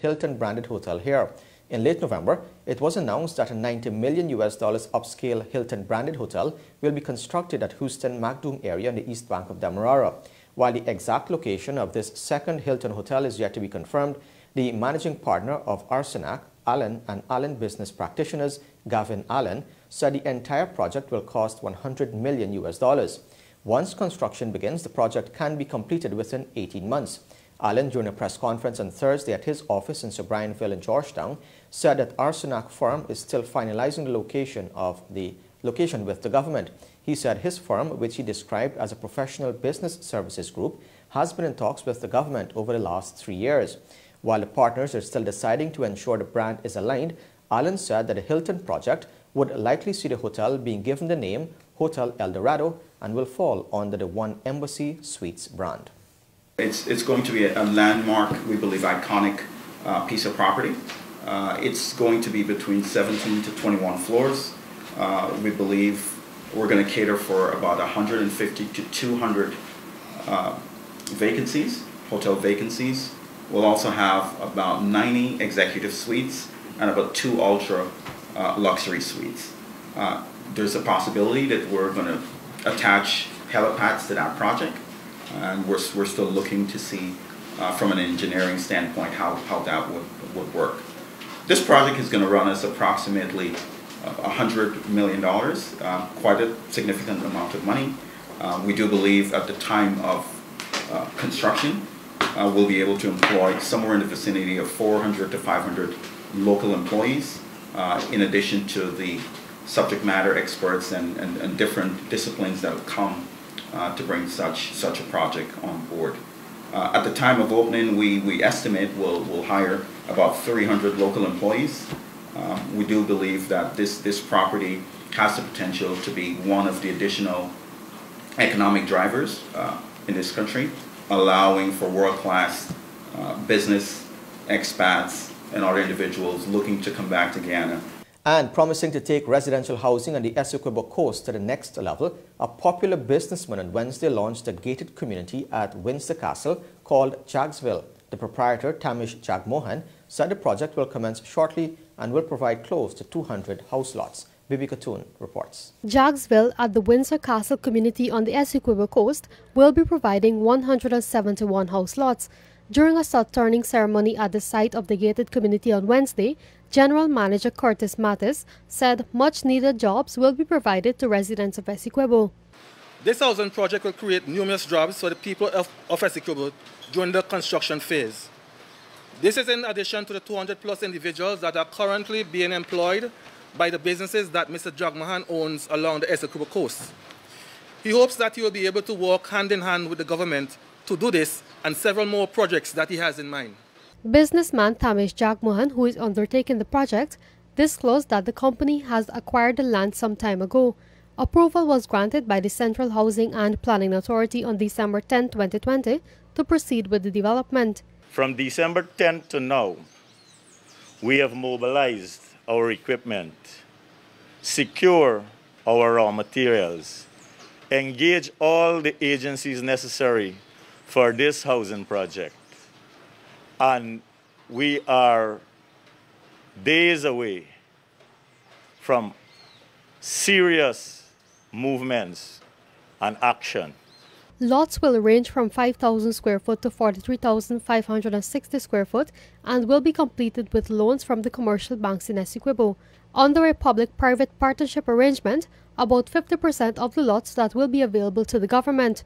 Hilton branded hotel here. In late November, it was announced that a 90 million US dollars upscale Hilton branded hotel will be constructed at Houston McDoom area on the east bank of Demerara. While the exact location of this second Hilton hotel is yet to be confirmed, the managing partner of Arsenac, Allen and Allen Business Practitioners, Gavin Allen, said the entire project will cost 100 million US dollars. Once construction begins, the project can be completed within 18 months. Allen, during a press conference on Thursday at his office in Sir in Georgetown, said that Arsenac firm is still finalizing the location of the location with the government. He said his firm, which he described as a professional business services group, has been in talks with the government over the last three years. While the partners are still deciding to ensure the brand is aligned, Allen said that the Hilton project would likely see the hotel being given the name Hotel El Dorado and will fall under the One Embassy Suites brand. It's, it's going to be a, landmark, we believe, iconic uh, piece of property. Uh, it's going to be between 17 to 21 floors. Uh, we believe we're going to cater for about 150 to 200 uh, vacancies, hotel vacancies. We'll also have about 90 executive suites and about two ultra uh, luxury suites. Uh, there's a possibility that we're going to attach helipads to that project and we're, we're still looking to see uh, from an engineering standpoint how, how that would, would work. This project is going to run us approximately $100 million, uh, uh, quite a significant amount of money. Uh, we do believe at the time of uh, construction, uh, we'll be able to employ somewhere in the vicinity of 400 to 500 local employees, in addition to the subject matter experts and, and, and different disciplines that come uh, to bring such such a project on board. Uh, at the time of opening, we, we estimate we'll, we'll hire about 300 local employees. Uh, we do believe that this, this property has the potential to be one of the additional economic drivers uh, in this country, allowing for world-class uh, business expats and other individuals looking to come back to Guyana and promising to take residential housing on the Essequibo coast to the next level, a popular businessman on Wednesday launched a gated community at Windsor Castle called Jagsville. The proprietor, Tamish Jagmohan, said the project will commence shortly and will provide close to 200 house lots. Bibi Katoon reports. Jagsville at the Windsor Castle community on the Essequibo coast will be providing 171 house lots. During a sod turning ceremony at the site of the gated community on Wednesday, General Manager Curtis Mattis said much needed jobs will be provided to residents of Essequibo. This housing project will create numerous jobs for the people of, of Essequibo during the construction phase. This is in addition to the 200 plus individuals that are currently being employed by the businesses that Mr. Jagmohan owns along the Essequibo coast. He hopes that he will be able to work hand in hand with the government to do this and several more projects that he has in mind. Businessman Tamish Jagmohan, who is undertaking the project, disclosed that the company has acquired the land some time ago. Approval was granted by the Central Housing and Planning Authority on December 10, 2020, to proceed with the development. From December 10 to now, we have mobilized our equipment, secure our raw materials, engage all the agencies necessary for this housing project. And we are days away from serious movements and action. Lots will range from 5,000 square foot to 43,560 square foot and will be completed with loans from the commercial banks in Essequibo. Under a public-private partnership arrangement, about 50% of the lots that will be available to the government.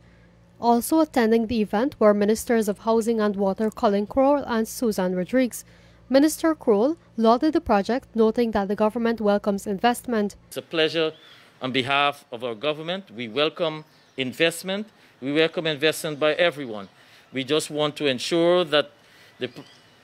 Also attending the event were Ministers of Housing and Water Collin Croal and Susan Rodrigues. Minister Crowell lauded the project, noting that the government welcomes investment. It's a pleasure on behalf of our government. We welcome investment. We welcome investment by everyone. We just want to ensure that the,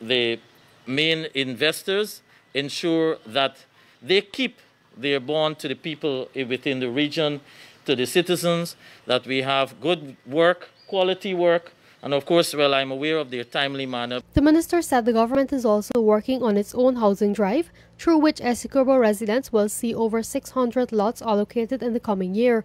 the main investors ensure that they keep their bond to the people within the region to the citizens that we have good work, quality work, and of course, well, I'm aware of their timely manner. The minister said the government is also working on its own housing drive, through which Essequibo residents will see over 600 lots allocated in the coming year.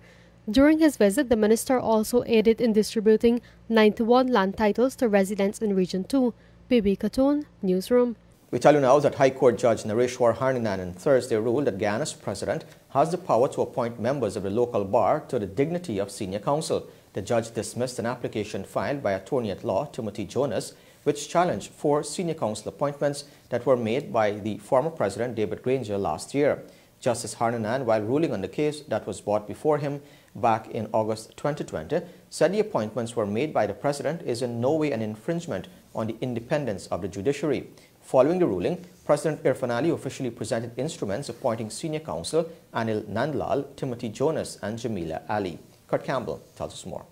During his visit, the minister also aided in distributing 91 land titles to residents in Region 2. Bibi Katun, Newsroom. We tell you now that High Court Judge Nareshwar Harnanan on Thursday ruled that Guyana's president has the power to appoint members of the local bar to the dignity of senior counsel. The judge dismissed an application filed by attorney at law Timothy Jonas, which challenged four senior counsel appointments that were made by the former president David Granger last year. Justice Harnanan, while ruling on the case that was brought before him back in August 2020, said the appointments were made by the president is in no way an infringement on the independence of the judiciary. Following the ruling, President Irfaan Ali officially presented instruments appointing senior counsel Anil Nandlal, Timothy Jonas, and Jamila Ali. Kurt Campbell tells us more.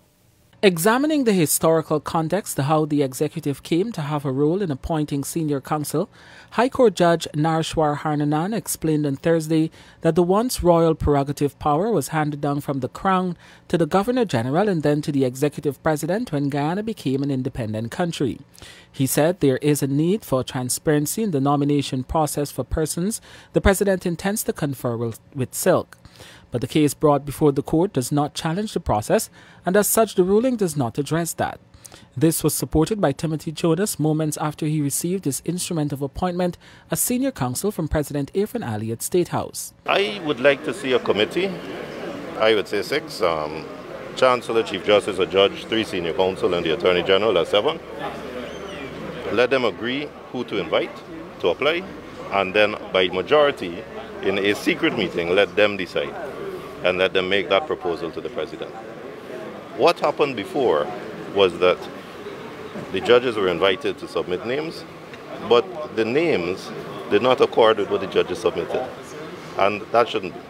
Examining the historical context to how the executive came to have a role in appointing senior counsel, High Court Judge Nareshwar Harnanan explained on Thursday that the once royal prerogative power was handed down from the Crown to the Governor General and then to the Executive President when Guyana became an independent country. He said there is a need for transparency in the nomination process for persons the President intends to confer with Silk. But the case brought before the court does not challenge the process, and as such, the ruling does not address that. This was supported by Timothy Jonas moments after he received his instrument of appointment as senior counsel from President Irfaan Ali at State House. I would like to see a committee, I would say six, um, Chancellor, Chief Justice, a judge, three senior counsel, and the Attorney General, that's seven. Let them agree who to invite to apply, and then by majority, in a secret meeting, let them decide and let them make that proposal to the president. What happened before was that the judges were invited to submit names, but the names did not accord with what the judges submitted. And that shouldn't be.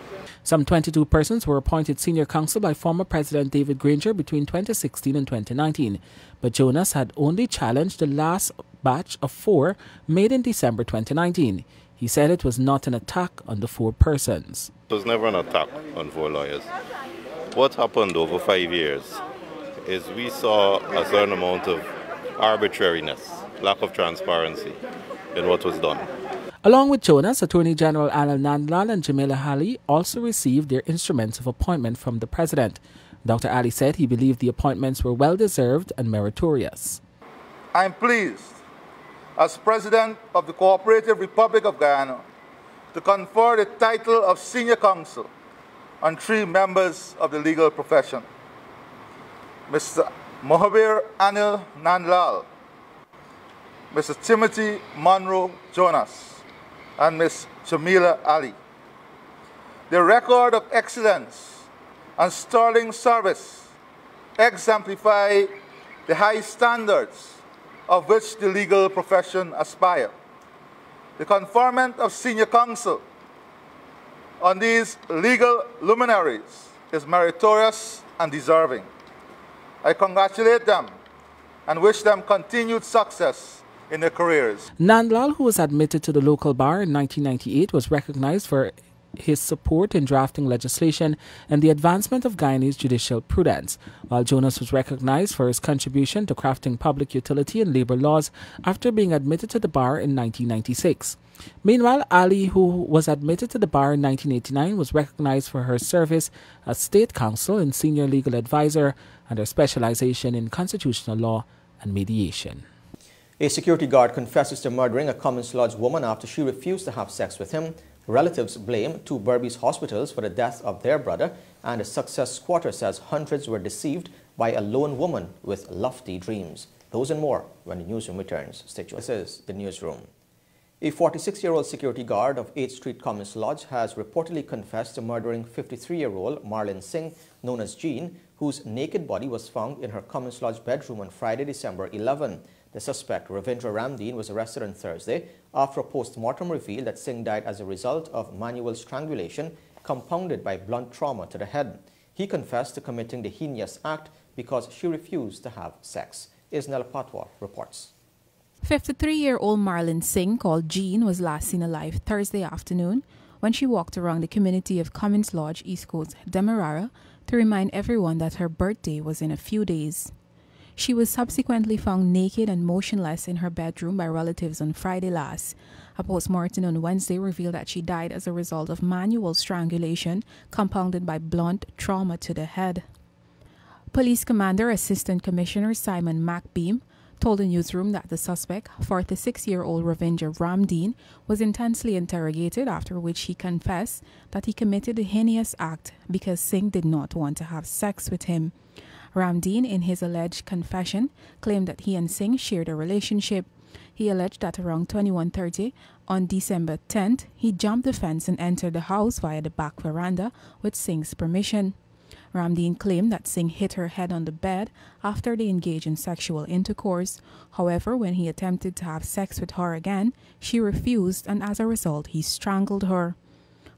Some 22 persons were appointed senior counsel by former President David Granger between 2016 and 2019, but Jonas had only challenged the last batch of four made in December 2019. He said it was not an attack on the four persons. It was never an attack on four lawyers. What happened over five years is we saw a certain amount of arbitrariness, lack of transparency in what was done. Along with Jonas, Attorney General Anil Nandlal and Jamila Ali also received their instruments of appointment from the President. Dr. Ali said he believed the appointments were well deserved and meritorious. I am pleased, as President of the Cooperative Republic of Guyana, to confer the title of Senior Counsel on three members of the legal profession Mr. Mohabir Anil Nandlal, Mr. Timothy Monroe Jonas, and Ms. Jamila Ali. Their record of excellence and sterling service exemplify the high standards of which the legal profession aspire. The conferment of senior counsel on these legal luminaries is meritorious and deserving. I congratulate them and wish them continued success in their careers. Nandlal, who was admitted to the local bar in 1998, was recognized for his support in drafting legislation and the advancement of Guyanese judicial prudence, while Jonas was recognized for his contribution to crafting public utility and labor laws after being admitted to the bar in 1996. Meanwhile, Ali, who was admitted to the bar in 1989, was recognized for her service as state counsel and senior legal advisor and her specialization in constitutional law and mediation. A security guard confesses to murdering a Cummings Lodge woman after she refused to have sex with him. Relatives blame two Berbice hospitals for the death of their brother, and a success squatter says hundreds were deceived by a lone woman with lofty dreams. Those and more when the newsroom returns. Stay tuned. This is the newsroom. A 46-year-old security guard of 8th Street Cummings Lodge has reportedly confessed to murdering 53-year-old Marlin Singh, known as Jean, whose naked body was found in her Cummings Lodge bedroom on Friday, December 11. The suspect, Ravindra Ramdeen, was arrested on Thursday after a post-mortem revealed that Singh died as a result of manual strangulation compounded by blunt trauma to the head. He confessed to committing the heinous act because she refused to have sex. Isanella Patoir reports. 53-year-old Marlin Singh, called Jean, was last seen alive Thursday afternoon when she walked around the community of Cummings Lodge, East Coast, Demerara, to remind everyone that her birthday was in a few days. She was subsequently found naked and motionless in her bedroom by relatives on Friday last. A postmortem on Wednesday revealed that she died as a result of manual strangulation compounded by blunt trauma to the head. Police Commander Assistant Commissioner Simon McBean told the newsroom that the suspect, 46 year old Ravinder Ramdeen, was intensely interrogated, after which he confessed that he committed the heinous act because Singh did not want to have sex with him. Ramdeen, in his alleged confession, claimed that he and Singh shared a relationship. He alleged that around 21:30 on December 10th, he jumped the fence and entered the house via the back veranda with Singh's permission. Ramdeen claimed that Singh hit her head on the bed after they engaged in sexual intercourse. However, when he attempted to have sex with her again, she refused and as a result, he strangled her.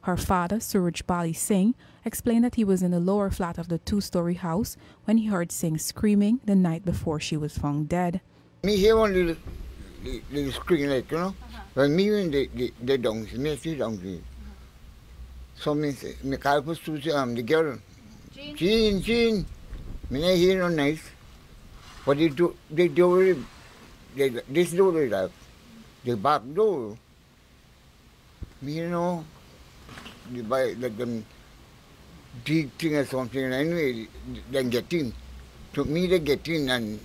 Her father, Suraj Bali Singh, explained that he was in the lower flat of the two story house when he heard Singh screaming the night before she was found dead. Me hear one little, little scream like, you know, uh-huh. when me when they, they, they donkey, me see donkey. So me, me call for um, the girl, Jean, Jean. Me not hear no nice. But they do, they do, they, this door they have, the back door. Me you know, buy like big thing or something. Anyway, then get in. Took me to get in and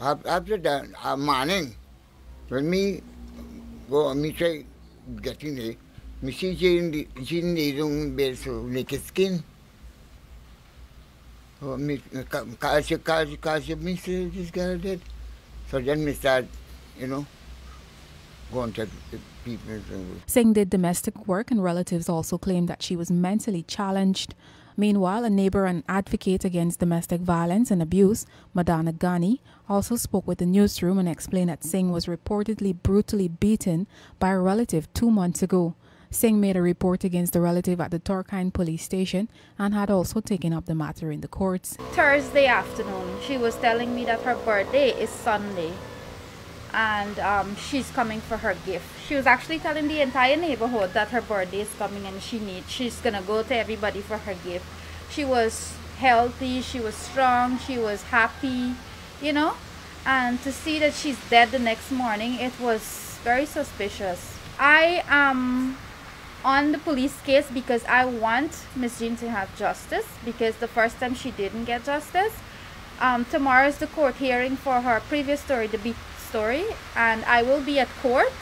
after that uh, morning, when me go, me try get in there. Misi jin jin ni dung bel so naked skin. Oh, me kasi kasi kasi me say this girl did. So then me start, you know, going to people. Singh did domestic work, and relatives also claimed that she was mentally challenged. Meanwhile, a neighbor and advocate against domestic violence and abuse, Madana Ghani, also spoke with the newsroom and explained that Singh was reportedly brutally beaten by a relative two months ago. Singh made a report against the relative at the Turkeyen police station and had also taken up the matter in the courts. Thursday afternoon, she was telling me that her birthday is Sunday and um, she's coming for her gift. She was actually telling the entire neighborhood that her birthday is coming and she needs, she's gonna go to everybody for her gift. She was healthy, she was strong, she was happy, you know, and to see that she's dead the next morning, it was very suspicious. I am on the police case because I want Miss Jean to have justice because the first time she didn't get justice. Um, tomorrow is the court hearing for her previous story, the story, and I will be at court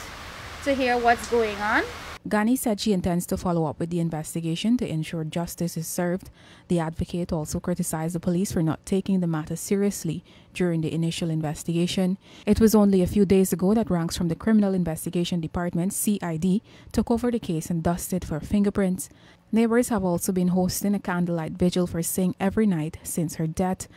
to hear what's going on. Ghani said she intends to follow up with the investigation to ensure justice is served. The advocate also criticized the police for not taking the matter seriously during the initial investigation. It was only a few days ago that ranks from the Criminal Investigation Department, CID, took over the case and dusted for fingerprints. Neighbors have also been hosting a candlelight vigil for Singh every night since her death.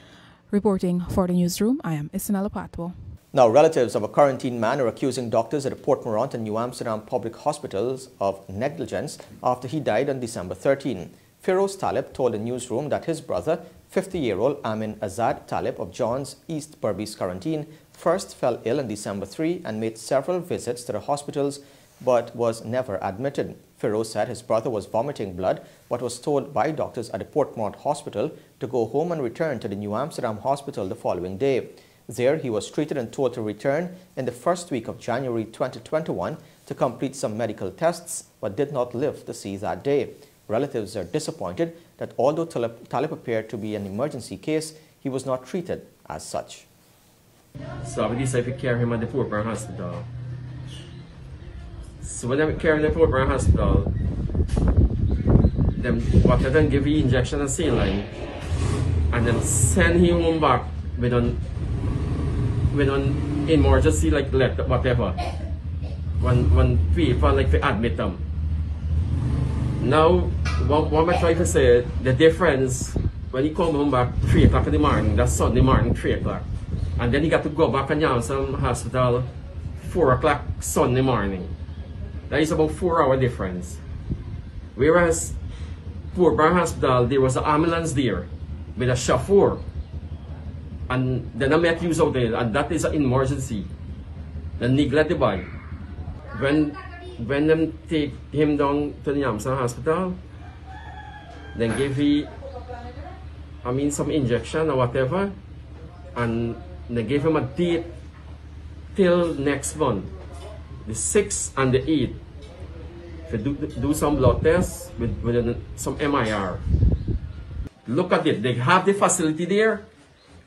Reporting for the newsroom, I am Isanella Patoir. Now, relatives of a quarantined man are accusing doctors at the Port Mourant and New Amsterdam public hospitals of negligence after he died on December 13. Firoz Talib told the newsroom that his brother, 50-year-old Amin Azad Talib of John's East Berbice quarantine, first fell ill on December 3 and made several visits to the hospitals but was never admitted. Firoz said his brother was vomiting blood but was told by doctors at the Port Mourant hospital to go home and return to the New Amsterdam hospital the following day. There, he was treated and told to return in the first week of January 2021 to complete some medical tests, but did not live to see that day. Relatives are disappointed that although Talib appeared to be an emergency case, he was not treated as such. So we decided to carry him at the Port Brown Hospital. So when they carry him the Port Brown Hospital, them what they give him injection of saline and then send him home back with an when on emergency like let whatever. When when people like to admit them. Now what, what am I trying to say the difference when he come home back 3 o'clock in the morning that's Sunday morning 3 o'clock and then he got to go back and down some hospital 4 o'clock Sunday morning. That is about 4 hour difference. Whereas Port Brown Hospital there was an ambulance there with a chauffeur and then I make use of it, and that is an emergency. The neglect the boy. When when them take him down to the Yamsa hospital, then give he, I mean, some injection or whatever, and they gave him a date till next month, the 6th and the 8th, to do, do some blood tests with, with some MIR. Look at it, they have the facility there,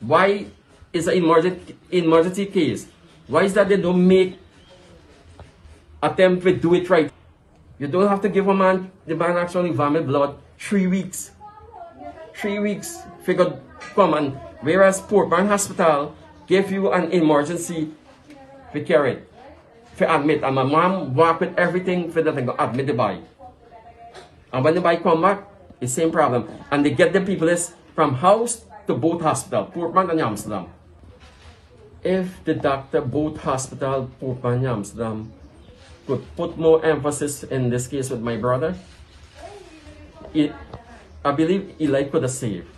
Why is an emergency, emergency case? Why is that they don't make attempt to do it right? You don't have to give a man, the man actually vomit blood, three weeks. Three weeks, figure come and whereas Portman Hospital give you an emergency to carry for admit. And my mom work with everything for that and go admit the boy. And when the boy come back, the same problem. And they get the people from house to both hospital, Portman and Amsterdam. If the doctor both hospital, Portman and Amsterdam, could put more emphasis in this case with my brother, it, I believe Eli could have saved.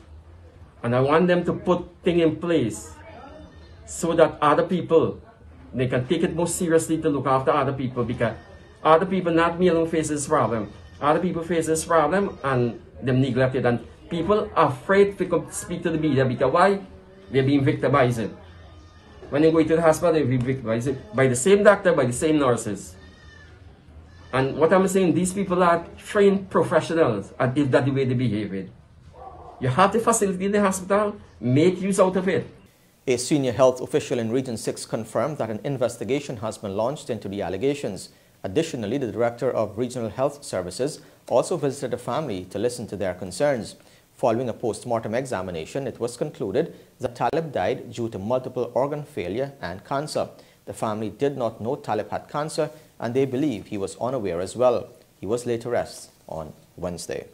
And I want them to put things in place so that other people, they can take it more seriously to look after other people because other people not me alone face this problem. Other people face this problem and them neglected and people are afraid to speak to the media because why? They're being victimized. When they go to the hospital, they're being victimized by the same doctor, by the same nurses. And what I'm saying, these people are trained professionals, and if that's the way they behave. You have the facility in the hospital, make use out of it. A senior health official in Region 6 confirmed that an investigation has been launched into the allegations. Additionally, the Director of Regional Health Services also visited the family to listen to their concerns. Following a post-mortem examination, it was concluded that Talib died due to multiple organ failure and cancer. The family did not know Talib had cancer and they believe he was unaware as well. He was laid to rest on Wednesday.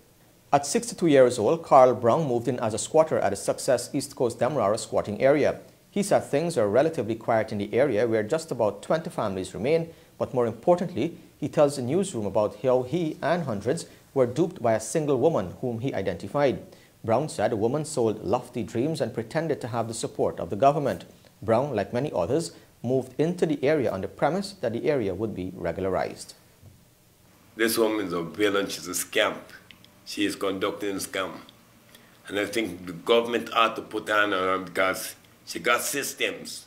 At 62 years old, Carl Brown moved in as a squatter at the Success East Coast Demerara squatting area. He said things are relatively quiet in the area where just about 20 families remain, but more importantly, he tells the newsroom about how he and hundreds were duped by a single woman whom he identified. Brown said the woman sold lofty dreams and pretended to have the support of the government. Brown, like many others, moved into the area on the premise that the area would be regularized. This woman is a villain, she's a scam. She is conducting a scam. And I think the government ought to put on her because she got systems.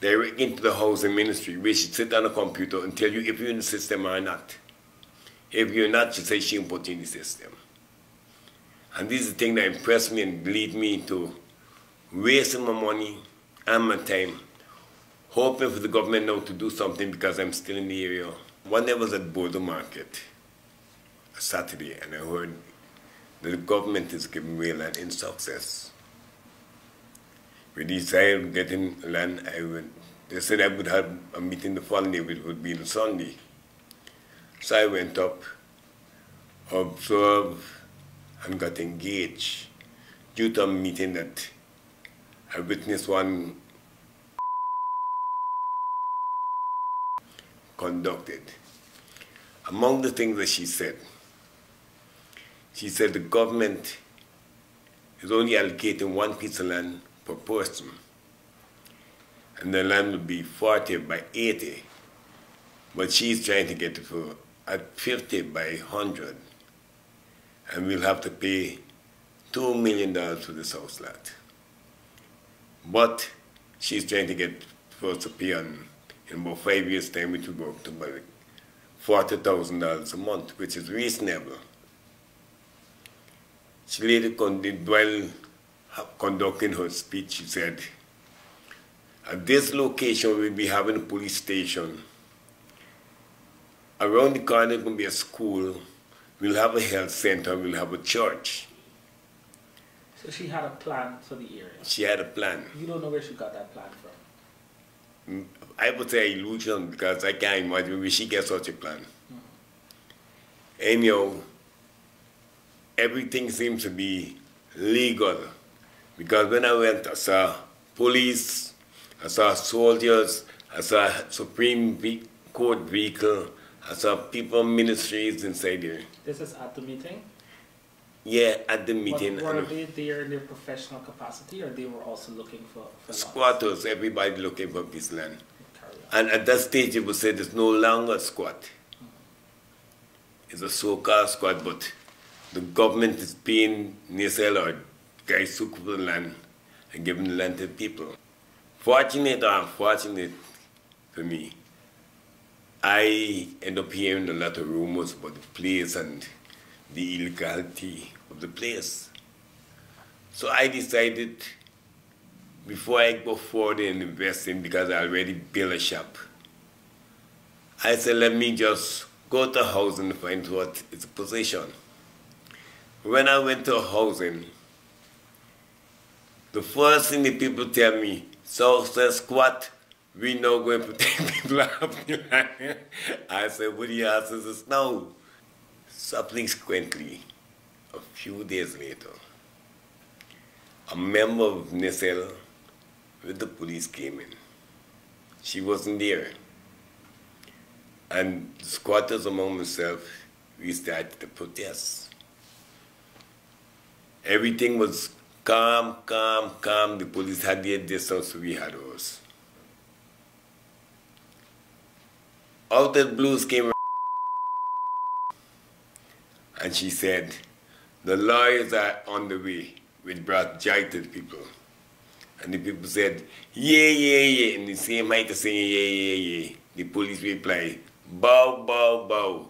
They're into the housing ministry where she sit on a computer and tell you if you're in the system or not. If you're not, in the system. And this is the thing that impressed me and lead me to wasting my money and my time hoping for the government now to do something because I'm still in the area. One day I was at Bourda Market, a Saturday, and I heard that the government is giving me land in success. We decided getting land, I went, they said I would have a meeting the following day, which would be on Sunday. So I went up, observed, and got engaged due to a meeting that I witnessed one conducted. Among the things that she said, she said the government is only allocating one piece of land per person, and the land will be 40 by 80, but she's trying to get it for at 50 by 100, and we'll have to pay $2 million for this house lot. But she's trying to get first to pay on in about five years' time, it will go up to about $40,000 a month, which is reasonable. She later, while conducting her speech, she said, at this location, we'll be having a police station. Around the corner, going to be a school. We'll have a health center. We'll have a church. So she had a plan for the area? She had a plan. You don't know where she got that plan from? Mm, I would say illusion because I can't imagine where she gets such a plan. Mm-hmm. And you know, everything seems to be legal because when I went, I saw police, I saw soldiers, I saw Supreme Court vehicle, I saw people ministries inside there. This is at the meeting? Yeah, at the meeting. What, were they there in their professional capacity, or they were also looking for, for squatters? Everybody looking for this land. And at that stage, it was said it's no longer a squat. Mm-hmm. It's a so-called squat, but the government is paying NICIL or guys who the land and giving the land to people. Fortunate or unfortunate for me, I end up hearing a lot of rumors about the place and the illegality of the place. So I decided before I go forward in investing because I already built a shop. I said, let me just go to housing and find what is the position. When I went to a housing, the first thing the people tell me, so says squat, we know going to take people up. I said, what do you ask us? No. Subsequently, a few days later, a member of NICIL with the police came in. She wasn't there. And squatters among themselves, we started to protest. Everything was calm, calm, calm. The police had their distance, we had ours. Out of blues came and she said, the lawyers are on the way, which brought joy to the people. And the people said, yeah, yeah, yeah. In the same height of saying, yeah, yeah, yeah. The police replied, bow, bow, bow.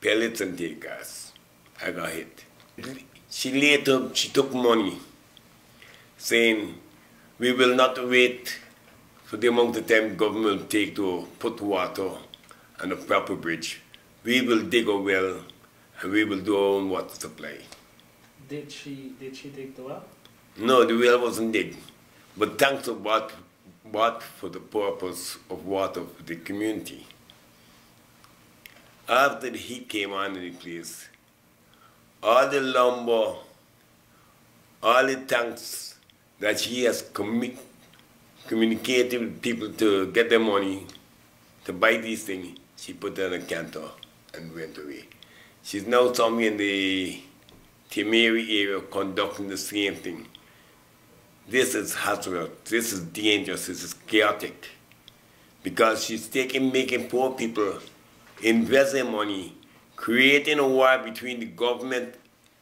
Pellets and tear gas. I got hit. She later, she took money, saying, we will not wait for the amount of time government take to put water on a proper bridge. We will dig a well and we will do our own water supply. Did she did she dig the well? No, the well wasn't dig. But thanks to what, what for the purpose of water for the community. After the heat came on in the place, all the lumber, all the tanks that she has commu communicated with people to get their money to buy these things, she put in a canter and went away. She's now somewhere in the Timehri area conducting the same thing. This is hazardous, this is dangerous, this is chaotic. Because she's taking, making poor people invest their money, creating a war between the government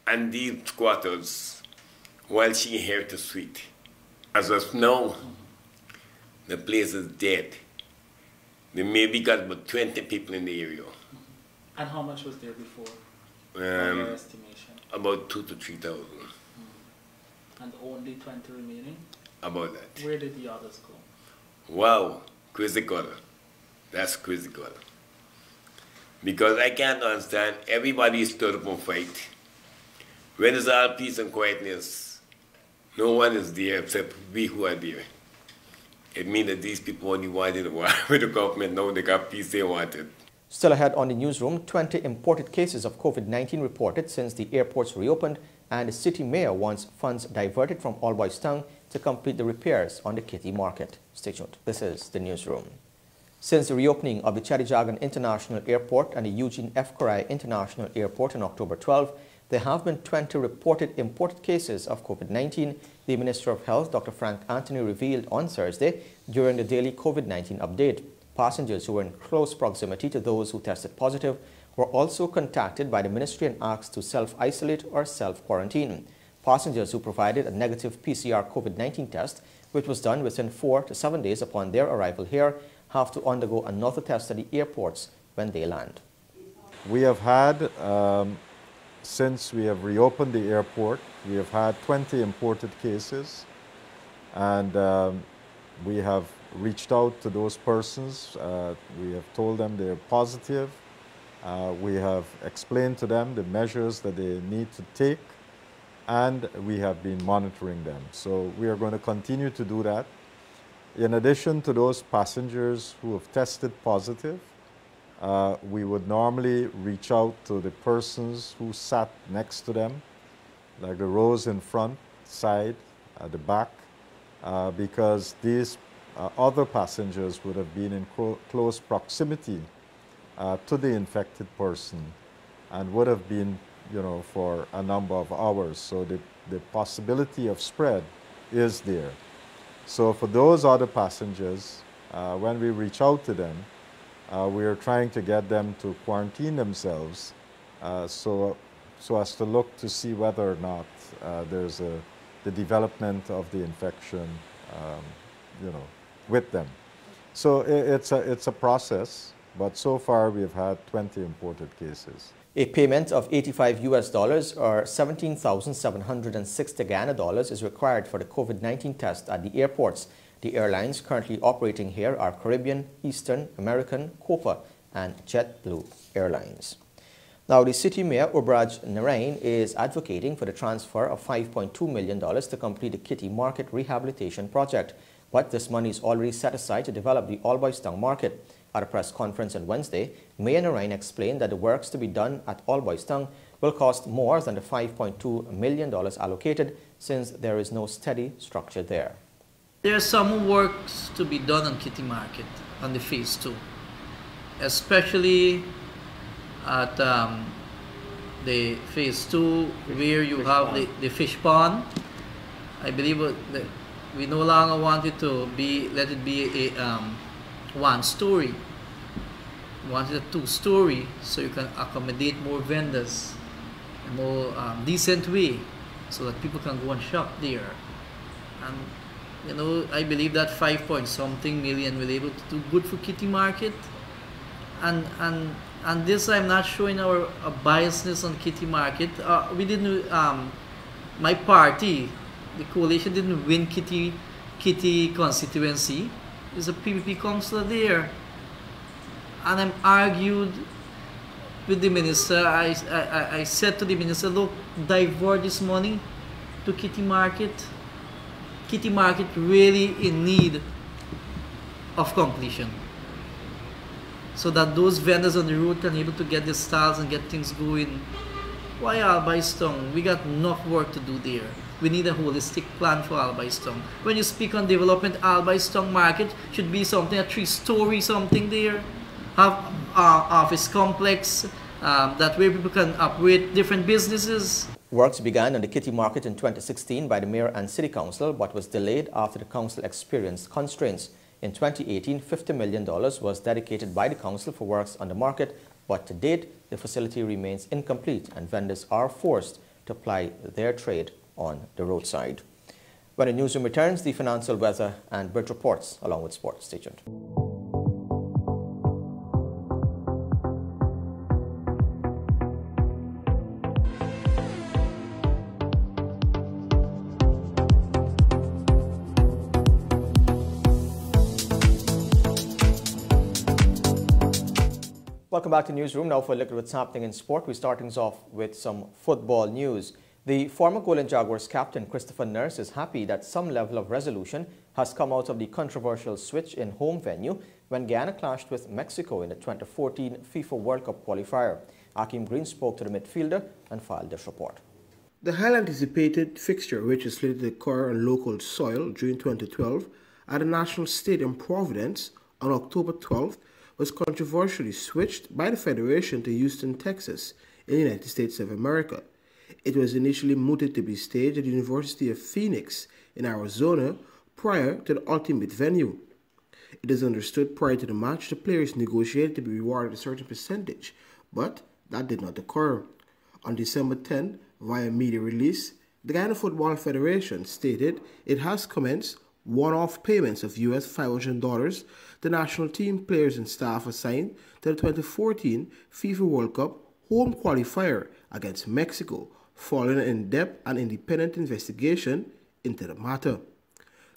and these squatters while she inherits the suite. As of now, the place is dead. There maybe got about 20 people in the area. And how much was there before? Um, your estimation? About two to 3,000. And only 20 remaining? About that. Where did the others go? Wow, crazy color. That's crazy color. Because I can't understand, everybody stood up and fight. When it's all peace and quietness, no one is there except we who are there. It means that these people only wanted with the government, now they got peace they wanted. Still ahead on the newsroom, 20 imported cases of COVID-19 reported since the airports reopened and the city mayor wants funds diverted from Albouystown to complete the repairs on the Kitty Market. Stay tuned. This is the newsroom. Since the reopening of the Cheddi Jagan International Airport and the Eugene F. Correia International Airport on October 12, there have been 20 reported imported cases of COVID-19, the Minister of Health, Dr. Frank Anthony, revealed on Thursday during the daily COVID-19 update. Passengers who were in close proximity to those who tested positive were also contacted by the ministry and asked to self-isolate or self-quarantine. Passengers who provided a negative PCR COVID-19 test, which was done within four to seven days upon their arrival here, have to undergo another test at the airports when they land. We have had, um, since we have reopened the airport, we have had 20 imported cases and um, we have reached out to those persons. Uh, we have told them they're positive. Uh, we have explained to them the measures that they need to take and we have been monitoring them. So we are going to continue to do that. In addition to those passengers who have tested positive, uh, we would normally reach out to the persons who sat next to them, like the rows in front, side, at the back, uh, because these uh, other passengers would have been in close proximity uh, to the infected person and would have been, you know, for a number of hours. So the, the possibility of spread is there. So for those other passengers, uh, when we reach out to them, uh, we are trying to get them to quarantine themselves uh, so, so as to look to see whether or not uh, there's a, the development of the infection, um, you know, with them. So it, it's, a, it's a process, but so far we've had 20 imported cases. A payment of 85 US dollars or 17,760 Guyana dollars is required for the COVID-19 test at the airports. The airlines currently operating here are Caribbean, Eastern, American, Copa, and JetBlue Airlines. Now, the city mayor, Ubraj Narine, is advocating for the transfer of $5.2 million to complete the Kitty Market rehabilitation project. But this money is already set aside to develop the Albouystown market. At a press conference on Wednesday, Mayor Narine explained that the works to be done at Albouystown will cost more than the $5.2 million allocated since there is no steady structure there. There are some works to be done on Kitty Market on the phase two, especially at um, the phase two where you fish have the, the fish pond. I believe that we no longer want it to be, let it be a um, one story. We want it a two story so you can accommodate more vendors in a more um, decent way so that people can go and shop there. And you know, I believe that five point something million will able to do good for Kitty Market. And and and this I'm not showing our biasness on Kitty Market. Uh, we didn't. Um, my party, the coalition didn't win Kitty Kitty constituency. There's a PPP councillor there, and I'm argued with the minister. I, I, I said to the minister, look, divert this money to Kitty Market kitty market really in need of completion so that those vendors on the road can able to get their stalls and get things going why Albouystown? We got enough work to do there. We need a holistic plan for Albouystown. When you speak on development, Albouystown market should be something, a three-story something there. Have uh, office complex um, that way people can operate different businesses. Works began on the Kitty Market in 2016 by the Mayor and City Council but was delayed after the Council experienced constraints. In 2018, $50 million was dedicated by the Council for works on the market, but to date, the facility remains incomplete and vendors are forced to ply their trade on the roadside. When the newsroom returns, the financial weather and bird reports along with sports. Stay tuned. Welcome back to Newsroom. Now for a look at what's happening in sport. We're starting off with some football news. The former Golden Jaguars captain Christopher Nurse is happy that some level of resolution has come out of the controversial switch in home venue when Guyana clashed with Mexico in the 2014 FIFA World Cup qualifier. Akim Green spoke to the midfielder and filed this report. The highly anticipated fixture, which is slated to occur on local soil during 2012 at the National Stadium Providence on October 12th, was controversially switched by the Federation to Houston, Texas, in the United States of America. It was initially mooted to be staged at the University of Phoenix in Arizona prior to the ultimate venue. It is understood prior to the match the players negotiated to be rewarded a certain percentage, but that did not occur. On December 10, via media release, the Guyana Football Federation stated it has commenced one-off payments of US $500 the national team players and staff assigned to the 2014 FIFA World Cup home qualifier against Mexico following an in-depth and independent investigation into the matter.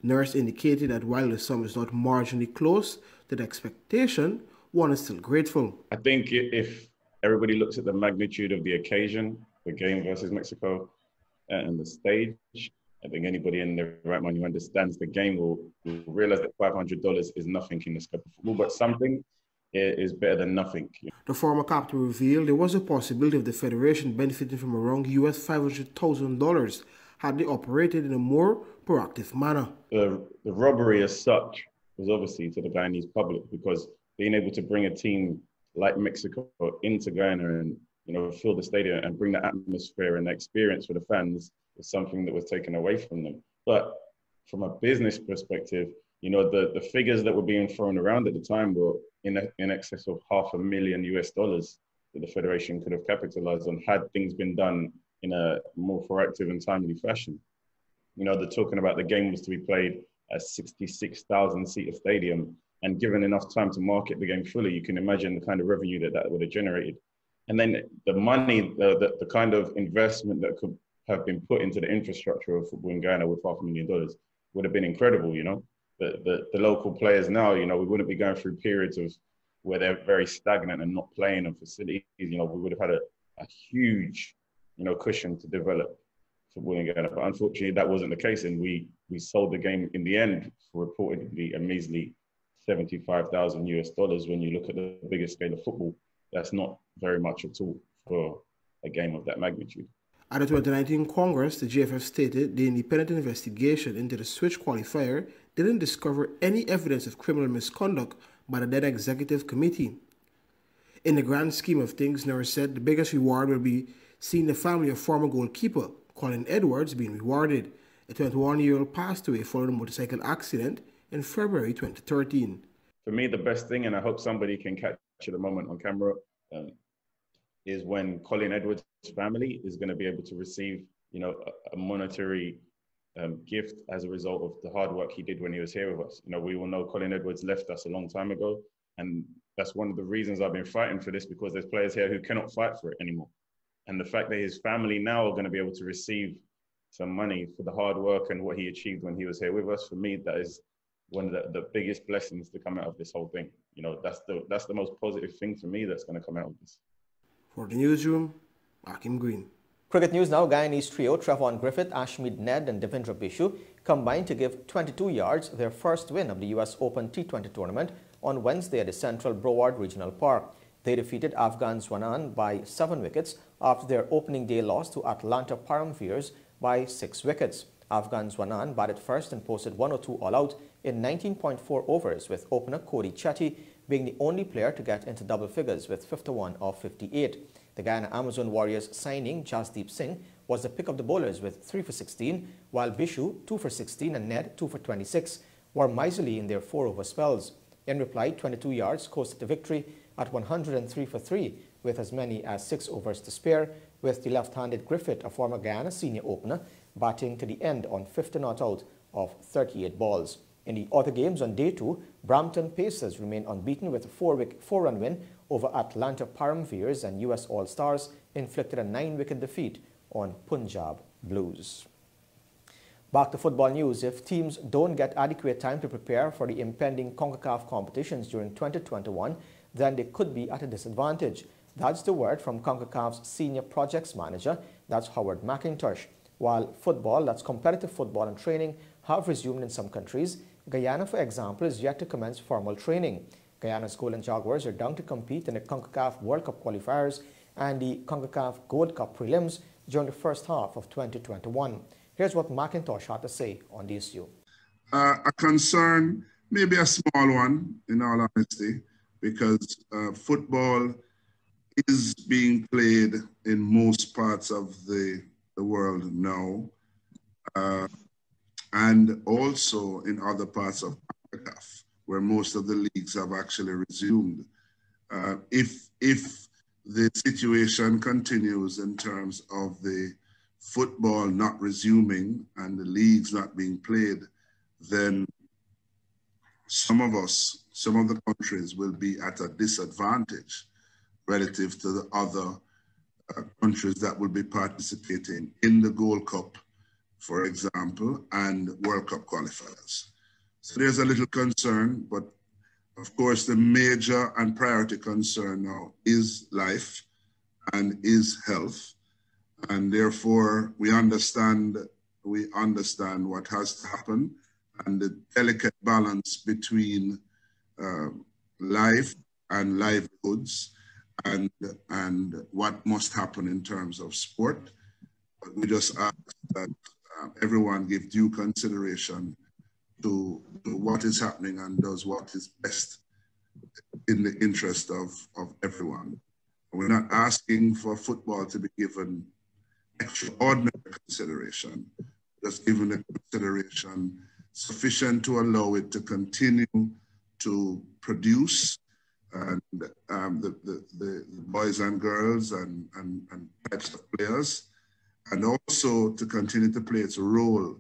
Nurse indicated that while the sum is not marginally close to the expectation, one is still grateful. I think if everybody looks at the magnitude of the occasion, the game versus Mexico, uh, and the stage, I think anybody in their right mind who understands the game will, will realize that $500 is nothing in the scope of football, but something is better than nothing. The former captain revealed there was a possibility of the federation benefiting from around US $500,000 had they operated in a more proactive manner. The, the robbery as such was obviously to the Guyanese public because being able to bring a team like Mexico into Guyana and you know fill the stadium and bring the atmosphere and the experience for the fans is something that was taken away from them. But from a business perspective, you know, the, the figures that were being thrown around at the time were in, a, in excess of half a million US dollars that the Federation could have capitalized on had things been done in a more proactive and timely fashion. You know, they're talking about the game was to be played at 66,000 seat stadium and given enough time to market the game fully, you can imagine the kind of revenue that that would have generated. And then the money, the, the, the kind of investment that could have been put into the infrastructure of football in Guyana with half a million dollars would have been incredible, you know. The, the, the local players now, you know, we wouldn't be going through periods of where they're very stagnant and not playing on facilities. You know, we would have had a, a huge, you know, cushion to develop football in Guyana. But unfortunately, that wasn't the case, and we we sold the game in the end for reportedly a measly seventy-five thousand US dollars. When you look at the biggest scale of football, that's not very much at all for a game of that magnitude. At the 2019 Congress, the GFF stated the independent investigation into the switch qualifier didn't discover any evidence of criminal misconduct by the then executive committee. In the grand scheme of things, Norris said the biggest reward will be seeing the family of former goalkeeper Colin Edwards being rewarded. A 21 year old passed away following a motorcycle accident in February 2013. For me, the best thing, and I hope somebody can catch it the moment on camera, um, is when Colin Edwards' family is going to be able to receive, you know, a, monetary um, gift as a result of the hard work he did when he was here with us. You know, we all know Colin Edwards left us a long time ago, and that's one of the reasons I've been fighting for this because there's players here who cannot fight for it anymore. And the fact that his family now are going to be able to receive some money for the hard work and what he achieved when he was here with us, for me, that is one of the, the biggest blessings to come out of this whole thing. You know, that's the that's the most positive thing for me that's going to come out of this. For the newsroom, Akim Green. Cricket news now, Guyanese trio Trevon Griffith, Ashmead Nedd and Devendra Bishoo combined to give 22 yards their first win of the US Open T20 tournament on Wednesday at the Central Broward Regional Park. They defeated Afghan Zwanan by 7 wickets after their opening day loss to Atlanta Paramveers by 6 wickets. Afghan Zwanan batted first and posted 102 all out in 19.4 overs with opener Cody Chetty being the only player to get into double figures with 51 of 58. The Guyana Amazon Warriors signing Jasdeep Singh was the pick of the bowlers with 3 for 16, while Bishoo 2 for 16 and Nedd 2 for 26 were miserly in their 4 over spells. In reply, 22 yards coasted the victory at 103 for 3 with as many as 6 overs to spare, with the left-handed Griffith, a former Guyana senior opener, batting to the end on 50 not out of 38 balls. In the other games on day two, Brampton Pacers remain unbeaten with a four-run win over Atlanta Paramveers and U.S. All-Stars inflicted a nine-wicket defeat on Punjab Blues. Back to football news. If teams don't get adequate time to prepare for the impending CONCACAF competitions during 2021, then they could be at a disadvantage. That's the word from CONCACAF's senior projects manager, that's Howard McIntosh. While football, that's competitive football and training, have resumed in some countries, Guyana, for example, is yet to commence formal training. Guyana's Golden Jaguars are down to compete in the CONCACAF World Cup qualifiers and the CONCACAF Gold Cup prelims during the first half of 2021. Here's what McIntosh had to say on the issue. Uh, a concern, maybe a small one, in all honesty, because uh, football is being played in most parts of the, the world now. Uh, and also in other parts of CONCACAF, where most of the leagues have actually resumed. Uh, if, if the situation continues in terms of the football not resuming and the leagues not being played, then some of us, some of the countries will be at a disadvantage relative to the other uh, countries that will be participating in the Gold Cup for example, and World Cup qualifiers. So there's a little concern, but of course, the major and priority concern now is life and is health. And therefore, we understand, we understand what has to happen and the delicate balance between uh, life and livelihoods and, and what must happen in terms of sport. But we just ask that um, everyone give due consideration to, to, what is happening and does what is best in the interest of, of everyone. We're not asking for football to be given extraordinary consideration, just given the consideration sufficient to allow it to continue to produce and um, the, the, the, boys and girls and, and, and types of players and also to continue to play its role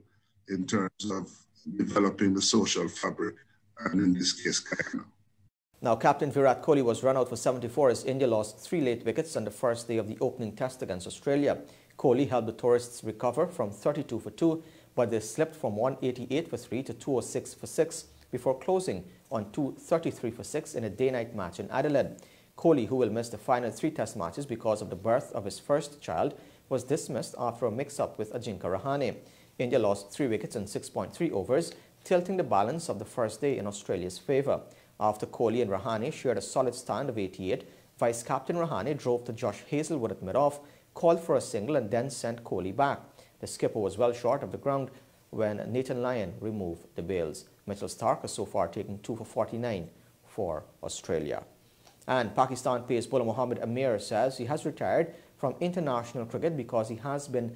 in terms of developing the social fabric, and in this case, Guyana. Now, Captain Virat Kohli was run out for 74 as India lost three late wickets on the first day of the opening test against Australia. Kohli helped the tourists recover from 32 for 2, but they slipped from 188 for 3 to 206 for 6 before closing on 233 for 6 in a day-night match in Adelaide. Kohli, who will miss the final three test matches because of the birth of his first child, was dismissed after a mix-up with Ajinkya Rahane. India lost three wickets in 6.3 overs, tilting the balance of the first day in Australia's favour. After Kohli and Rahane shared a solid stand of 88, Vice-Captain Rahane drove to Josh Hazlewood at mid-off, called for a single and then sent Kohli back. The skipper was well short of the ground when Nathan Lyon removed the bails. Mitchell Starc has so far taken 2 for 49 for Australia. And Pakistan pace bowler Mohammad Amir says he has retired from international cricket because he has been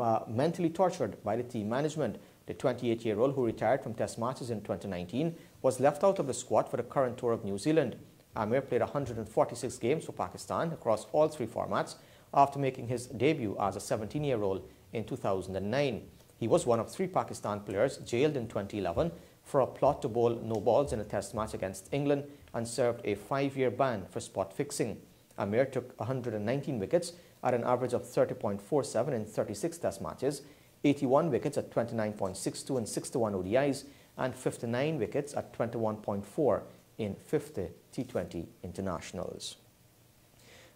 uh, mentally tortured by the team management. The 28-year-old who retired from test matches in 2019 was left out of the squad for the current tour of New Zealand. Amir played 146 games for Pakistan across all three formats after making his debut as a 17-year-old in 2009. He was one of three Pakistan players jailed in 2011 for a plot to bowl no balls in a test match against England and served a five-year ban for spot fixing. Amir took 119 wickets at an average of 30.47 in 36 test matches, 81 wickets at 29.62 in 61 ODIs, and 59 wickets at 21.4 in 50 T20 internationals.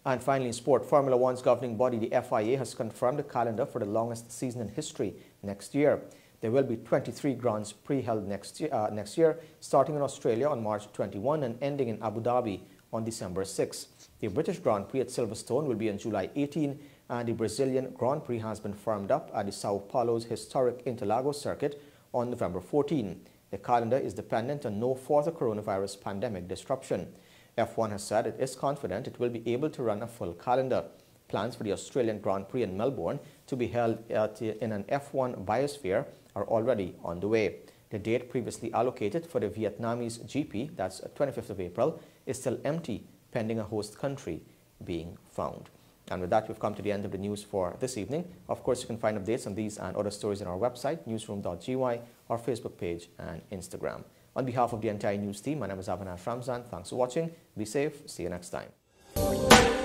And finally, in sport, Formula One's governing body, the FIA, has confirmed the calendar for the longest season in history next year. There will be 23 Grands Prix held next year, uh, next year, starting in Australia on March 21 and ending in Abu Dhabi on December 6. The British Grand Prix at Silverstone will be on July 18, and the Brazilian Grand Prix has been firmed up at the Sao Paulo's historic Interlagos circuit on November 14. The calendar is dependent on no further coronavirus pandemic disruption. F1 has said it is confident it will be able to run a full calendar. Plans for the Australian Grand Prix in Melbourne to be held in an F1 biosphere are already on the way. The date previously allocated for the Vietnamese GP, that's 25th of April, is still empty pending a host country being found. And with that, we've come to the end of the news for this evening. Of course, you can find updates on these and other stories on our website, newsroom.gy, our Facebook page, and Instagram. On behalf of the entire news team, my name is Avinash Ramzan. Thanks for watching. Be safe. See you next time.